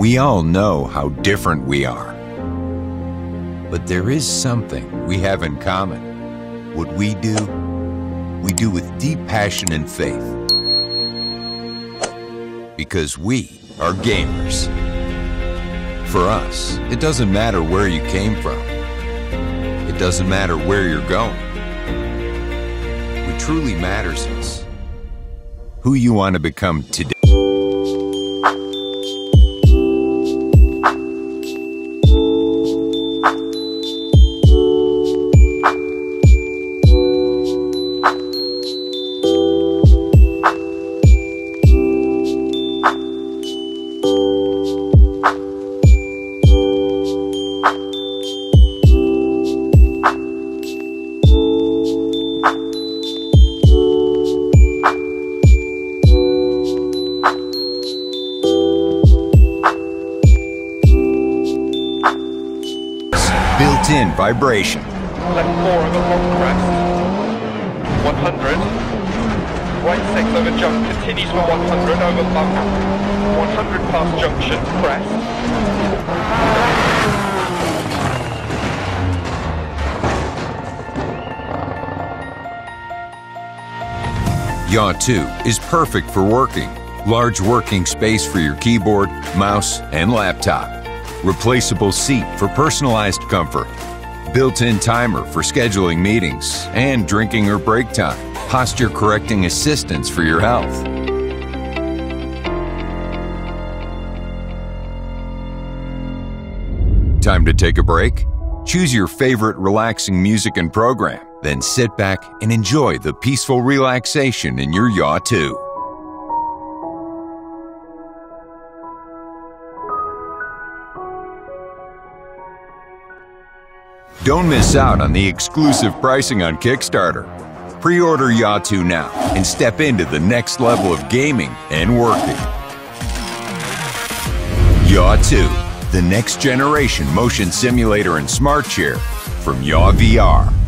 We all know how different we are. But there is something we have in common. What we do, we do with deep passion and faith. Because we are gamers. For us, it doesn't matter where you came from. It doesn't matter where you're going. What truly matters is who you want to become today. Built-in vibration. Left 4 over long crest. 100. Right 6 over jump, continues for 100 over bump. 100 past junction, crest. Yaw 2 is perfect for working. Large working space for your keyboard, mouse, and laptop. Replaceable seat for personalized comfort. Built-in timer for scheduling meetings and drinking or break time. Posture correcting assistance for your health. Time to take a break? Choose your favorite relaxing music and program, then sit back and enjoy the peaceful relaxation in your Yaw 2. Don't miss out on the exclusive pricing on Kickstarter. Pre-order Yaw 2 now and step into the next level of gaming and working. Yaw 2, the next generation motion simulator and smart chair from Yaw VR.